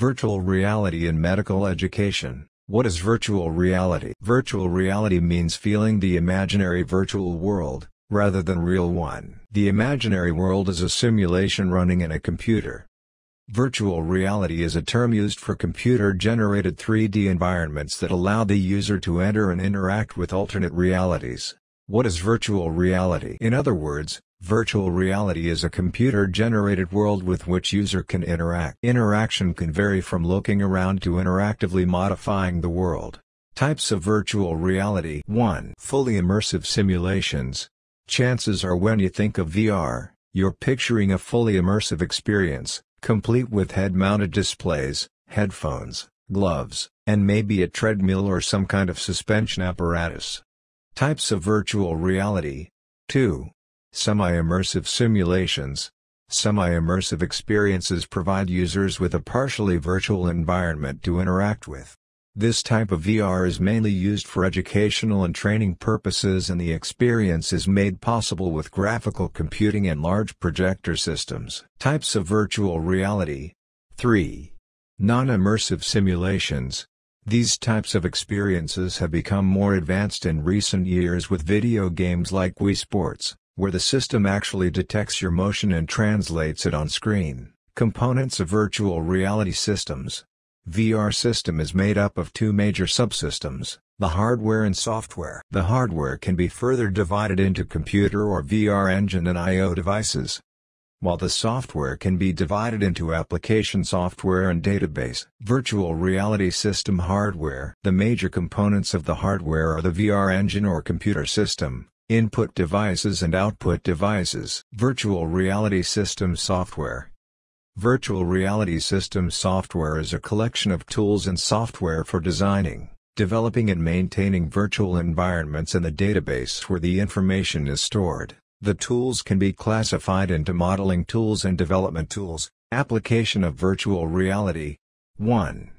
Virtual reality in medical education. What is virtual reality? Virtual reality means feeling the imaginary virtual world, rather than real one. The imaginary world is a simulation running in a computer. Virtual reality is a term used for computer-generated 3D environments that allow the user to enter and interact with alternate realities. What is virtual reality? In other words, Virtual reality is a computer-generated world with which user can interact. Interaction can vary from looking around to interactively modifying the world. Types of virtual reality 1. Fully immersive simulations. Chances are when you think of VR, you're picturing a fully immersive experience, complete with head-mounted displays, headphones, gloves, and maybe a treadmill or some kind of suspension apparatus. Types of virtual reality 2. Semi-immersive simulations. Semi-immersive experiences provide users with a partially virtual environment to interact with. This type of VR is mainly used for educational and training purposes and the experience is made possible with graphical computing and large projector systems. Types of virtual reality 3. Non-immersive simulations. These types of experiences have become more advanced in recent years with video games like Wii Sports where the system actually detects your motion and translates it on screen. Components of virtual reality systems. VR system is made up of two major subsystems, the hardware and software. The hardware can be further divided into computer or VR engine and I.O. devices, while the software can be divided into application software and database. Virtual reality system hardware. The major components of the hardware are the VR engine or computer system, Input devices and output devices. Virtual Reality System Software Virtual Reality System Software is a collection of tools and software for designing, developing and maintaining virtual environments in the database where the information is stored. The tools can be classified into modeling tools and development tools. Application of virtual reality 1.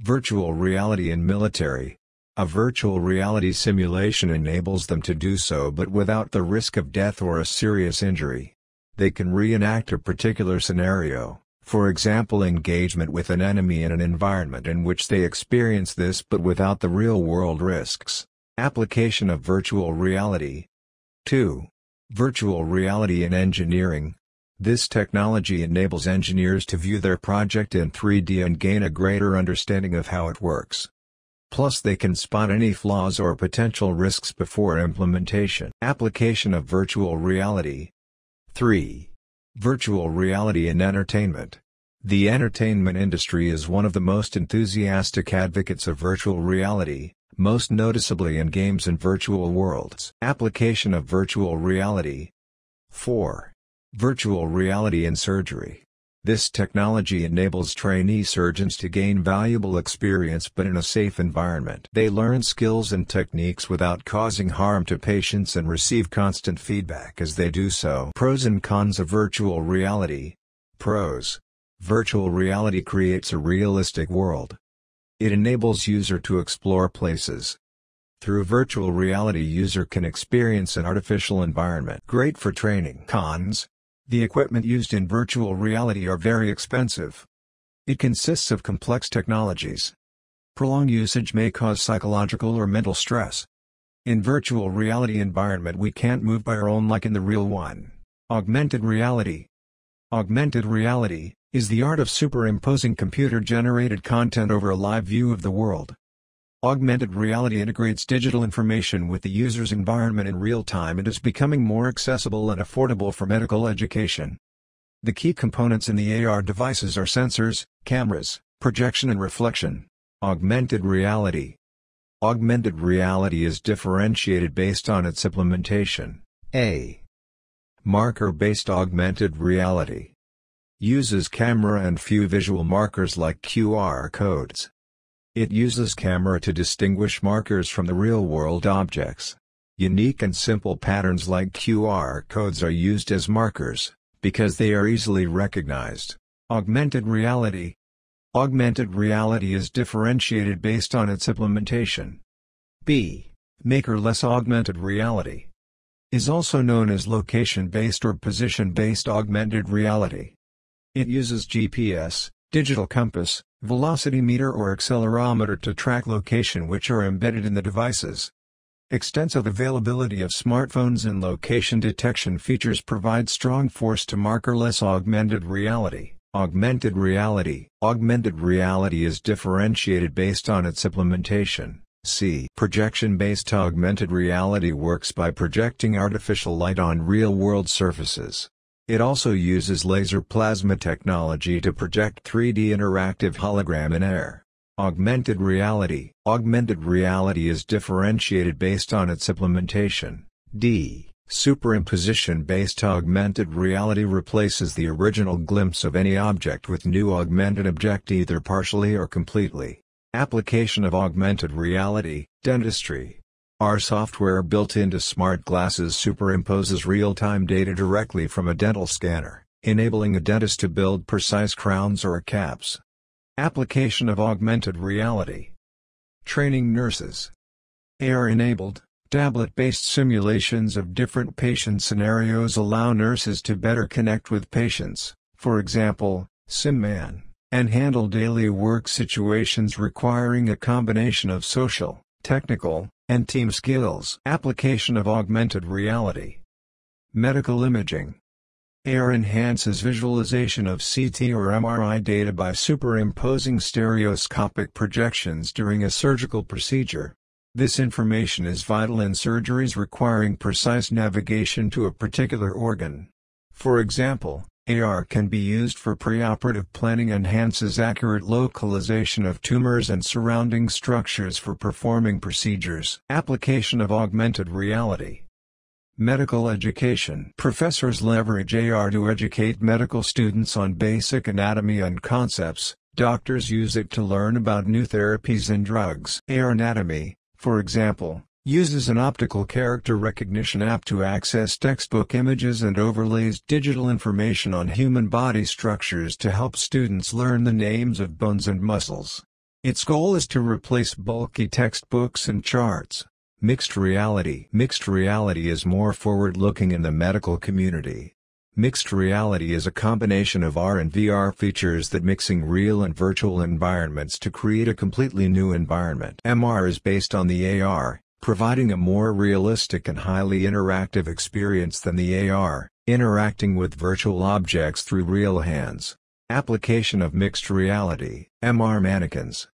Virtual reality in military a virtual reality simulation enables them to do so but without the risk of death or a serious injury. They can reenact a particular scenario, for example engagement with an enemy in an environment in which they experience this but without the real-world risks. Application of virtual reality 2. Virtual reality in engineering. This technology enables engineers to view their project in 3D and gain a greater understanding of how it works. Plus they can spot any flaws or potential risks before implementation. Application of virtual reality 3. Virtual reality in entertainment. The entertainment industry is one of the most enthusiastic advocates of virtual reality, most noticeably in games and virtual worlds. Application of virtual reality 4. Virtual reality in surgery. This technology enables trainee surgeons to gain valuable experience but in a safe environment. They learn skills and techniques without causing harm to patients and receive constant feedback as they do so. Pros and cons of virtual reality. Pros. Virtual reality creates a realistic world. It enables user to explore places. Through virtual reality user can experience an artificial environment. Great for training. Cons. The equipment used in virtual reality are very expensive. It consists of complex technologies. Prolonged usage may cause psychological or mental stress. In virtual reality environment we can't move by our own like in the real one. Augmented reality Augmented reality is the art of superimposing computer-generated content over a live view of the world. Augmented reality integrates digital information with the user's environment in real time and is becoming more accessible and affordable for medical education. The key components in the AR devices are sensors, cameras, projection and reflection. Augmented reality. Augmented reality is differentiated based on its implementation. A. Marker-based augmented reality uses camera and few visual markers like QR codes. It uses camera to distinguish markers from the real-world objects. Unique and simple patterns like QR codes are used as markers, because they are easily recognized. Augmented reality Augmented reality is differentiated based on its implementation. B. Markerless augmented reality is also known as location-based or position-based augmented reality. It uses GPS, digital compass, velocity meter or accelerometer to track location which are embedded in the devices. Extensive availability of smartphones and location detection features provide strong force-to-markerless augmented reality. Augmented reality Augmented reality is differentiated based on its implementation. See Projection-based augmented reality works by projecting artificial light on real-world surfaces. It also uses laser plasma technology to project 3D interactive hologram in air. Augmented reality Augmented reality is differentiated based on its implementation. D. Superimposition-based augmented reality replaces the original glimpse of any object with new augmented object either partially or completely. Application of augmented reality, dentistry. Our software built into smart glasses superimposes real-time data directly from a dental scanner, enabling a dentist to build precise crowns or caps. Application of augmented reality. Training nurses. AR-enabled, Tablet-based simulations of different patient scenarios allow nurses to better connect with patients, for example, SimMan, and handle daily work situations requiring a combination of social, technical, and team skills. Application of augmented reality. Medical imaging. AR enhances visualization of CT or MRI data by superimposing stereoscopic projections during a surgical procedure. This information is vital in surgeries requiring precise navigation to a particular organ. For example, AR can be used for preoperative planning enhances accurate localization of tumors and surrounding structures for performing procedures. Application of augmented reality. Medical education Professors leverage AR to educate medical students on basic anatomy and concepts, doctors use it to learn about new therapies and drugs. AR anatomy, for example, uses an optical character recognition app to access textbook images and overlays digital information on human body structures to help students learn the names of bones and muscles. Its goal is to replace bulky textbooks and charts. Mixed reality Mixed reality is more forward-looking in the medical community. Mixed reality is a combination of AR and VR features that mixing real and virtual environments to create a completely new environment. MR is based on the AR, providing a more realistic and highly interactive experience than the AR, interacting with virtual objects through real hands. Application of mixed reality MR mannequins.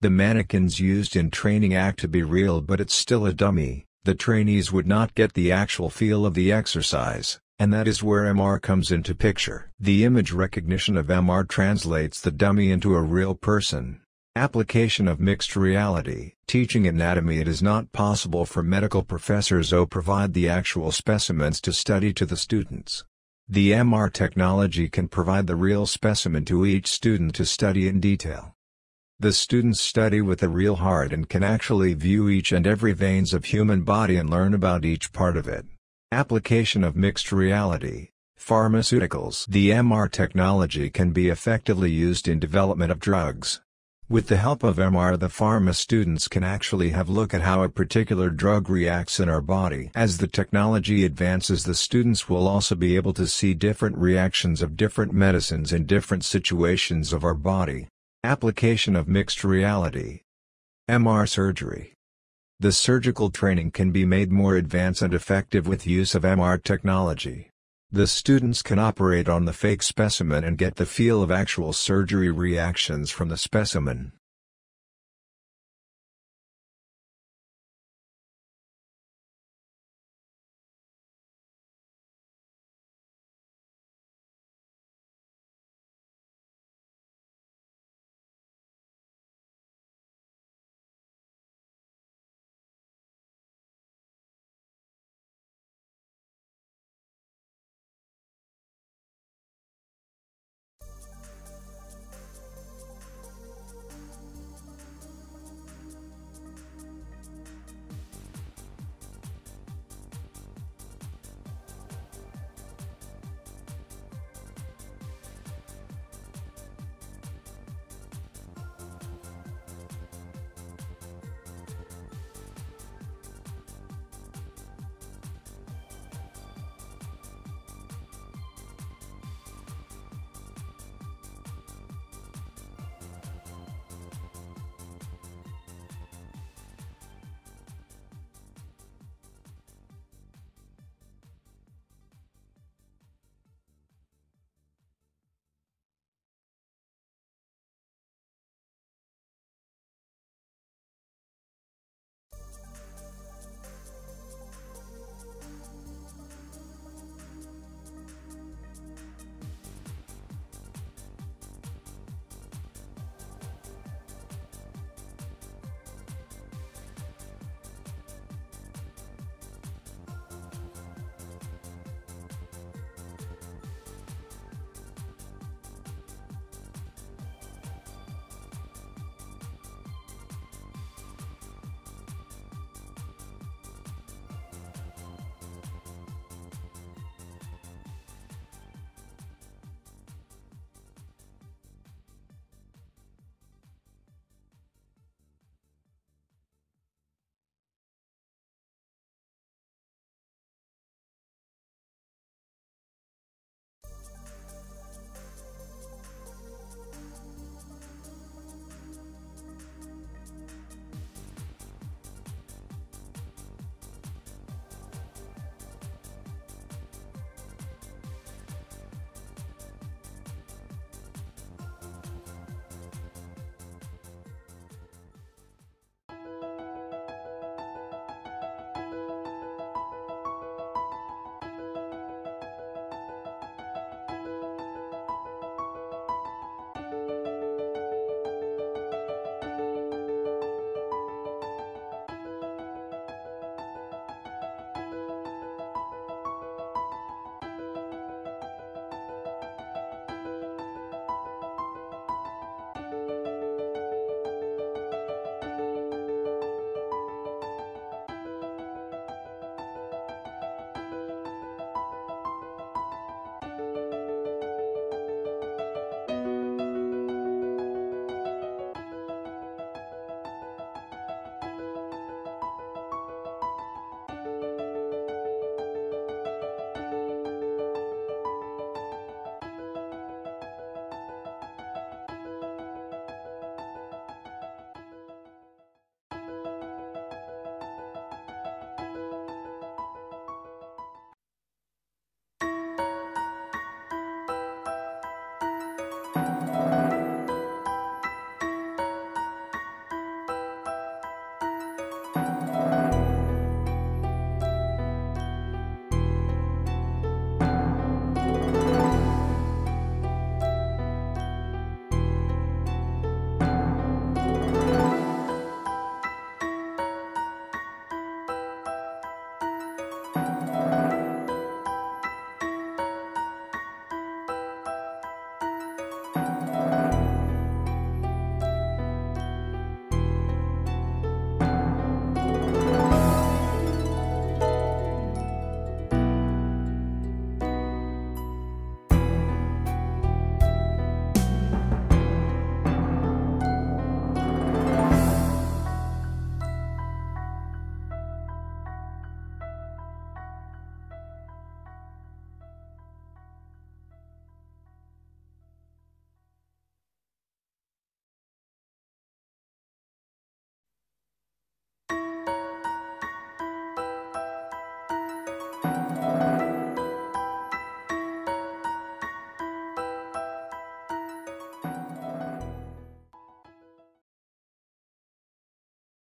The mannequins used in training act to be real but it's still a dummy, the trainees would not get the actual feel of the exercise and that is where MR comes into picture. The image recognition of MR translates the dummy into a real person. Application of mixed reality. Teaching anatomy It is not possible for medical professors to provide the actual specimens to study to the students. The MR technology can provide the real specimen to each student to study in detail. The students study with a real heart and can actually view each and every veins of human body and learn about each part of it. Application of mixed reality, pharmaceuticals The MR technology can be effectively used in development of drugs. With the help of MR the pharma students can actually have look at how a particular drug reacts in our body. As the technology advances the students will also be able to see different reactions of different medicines in different situations of our body. Application of mixed reality. MR surgery the surgical training can be made more advanced and effective with use of MR technology. The students can operate on the fake specimen and get the feel of actual surgery reactions from the specimen.